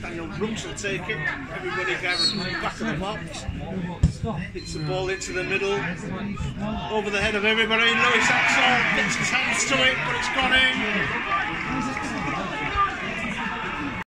Daniel Brooks will take it. Everybody gathers back of the box. Hits the ball into the middle. Over the head of everybody. Lewis Axel gets his hands to it, but it's gone in.